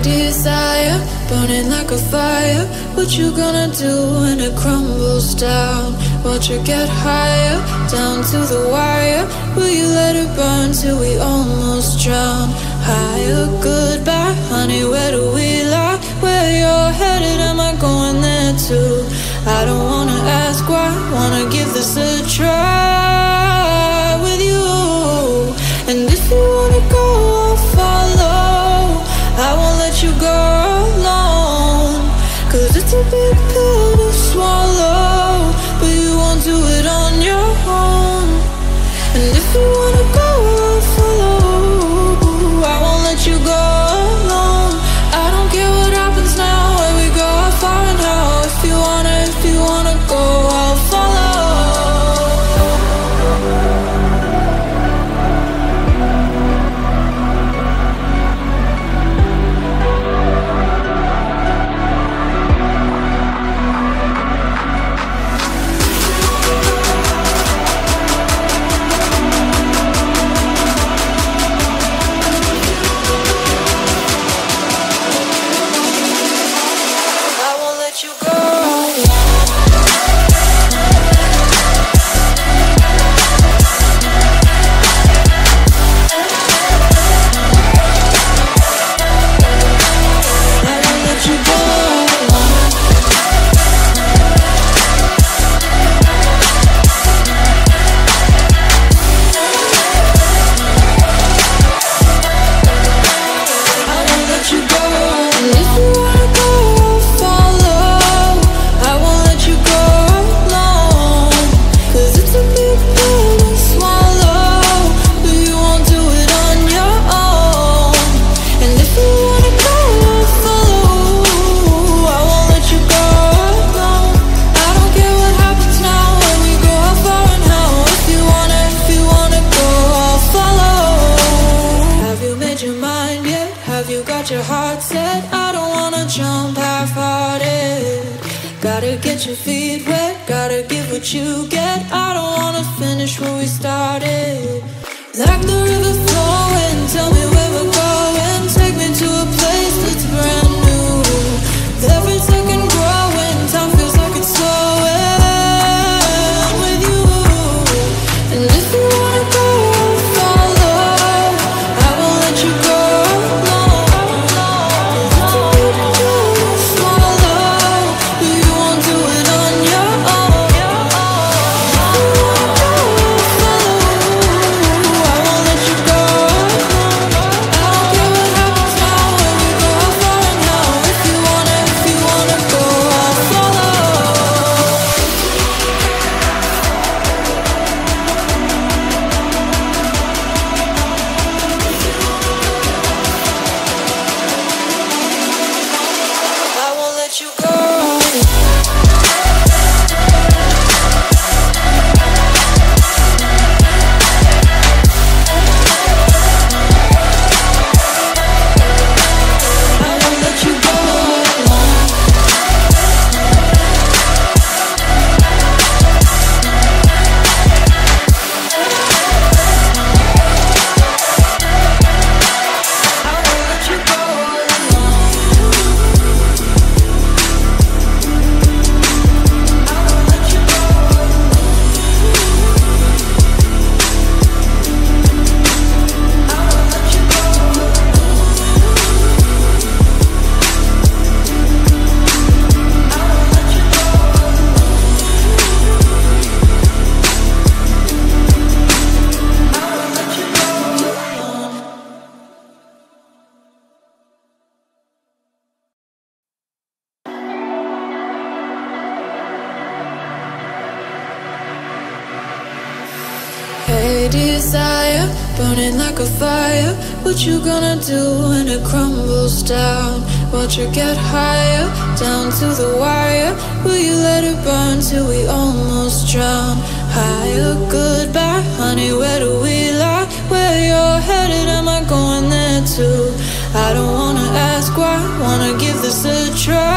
desire burning like a fire. What you gonna do when it crumbles down? Watch it get higher, down to the wire. Will you let it burn till we almost drown? Higher, goodbye, honey. Where do we lie? Where you're headed? Am I going there too? I don't wanna. you desire burning like a fire. What you gonna do when it crumbles down? Get higher, down to the wire. Will you let it burn till we almost drown? Higher, goodbye, honey. Where do we lie? Where you're headed? Am I going there too? I don't wanna ask why. Wanna give this a try.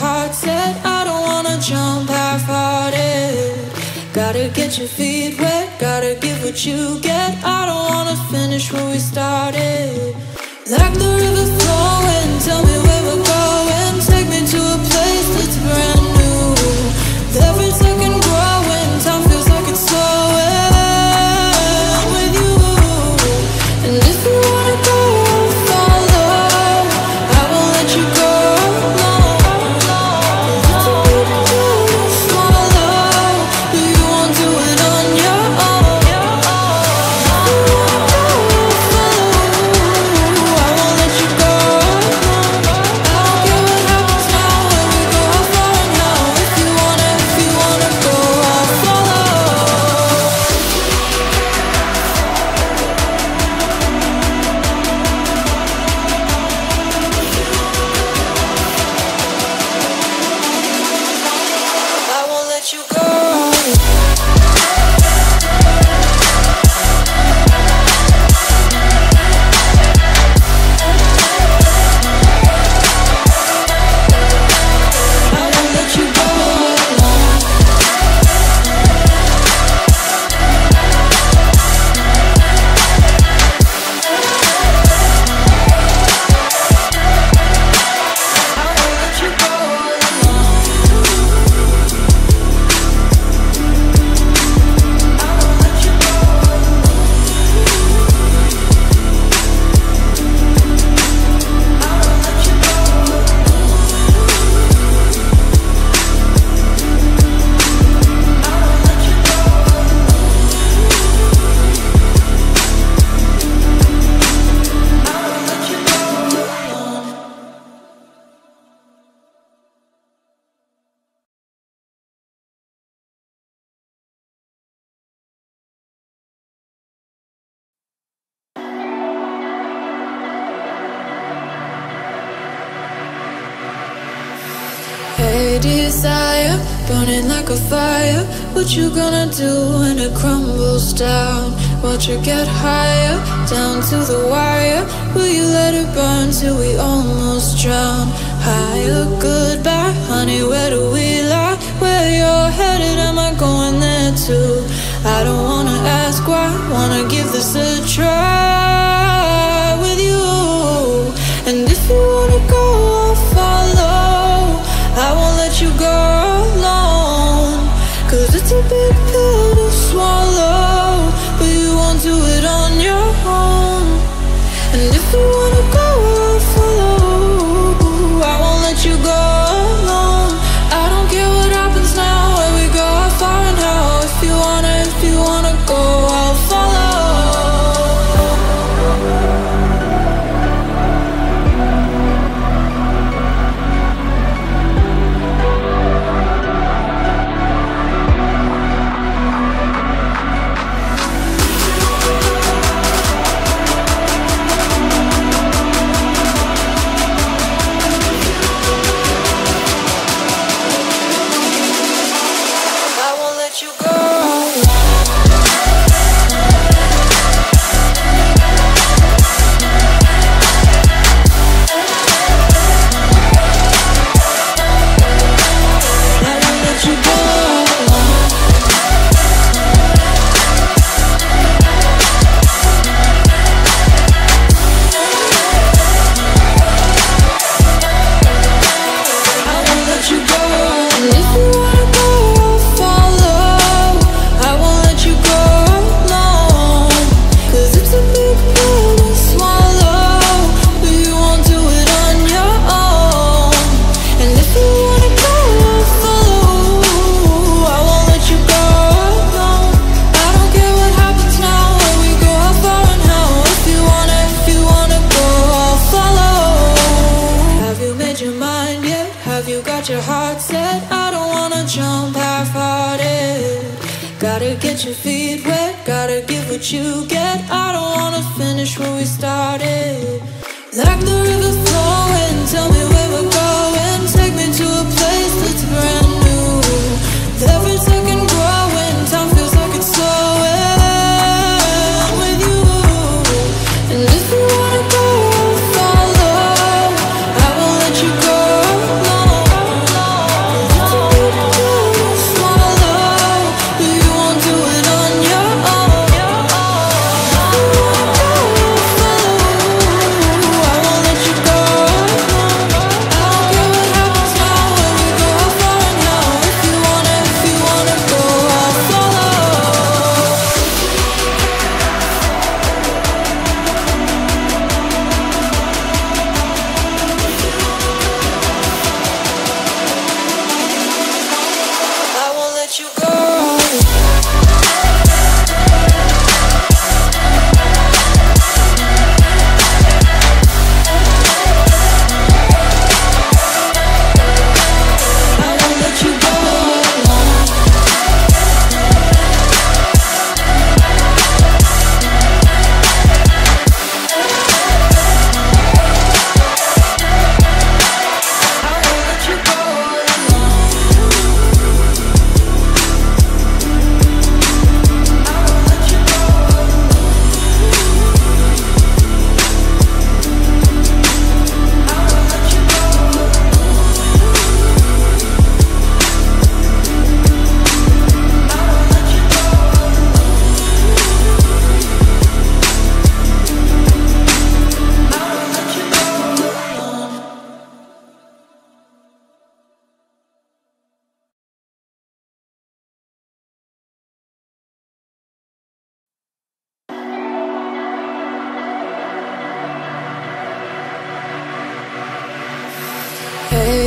heart said, I don't wanna jump half-hearted. Gotta get your feet wet, gotta give what you get. I don't wanna finish what we started. Like the river. desire burning like a fire. What you gonna do when it crumbles down? Watch it get higher down to the wire. Will you let it burn till we almost drown? Higher goodbye honey where do we lie? Where you're headed am i going there too? I don't wanna you get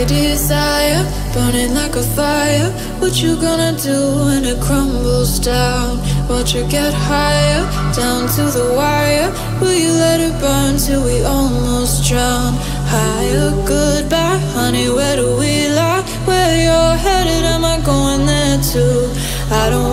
desire, burning like a fire. What you gonna do when it crumbles down? Watch it get higher, down to the wire. Will you let it burn till we almost drown? Higher, goodbye, honey, where do we lie? Where you're headed, am I going there too? I don't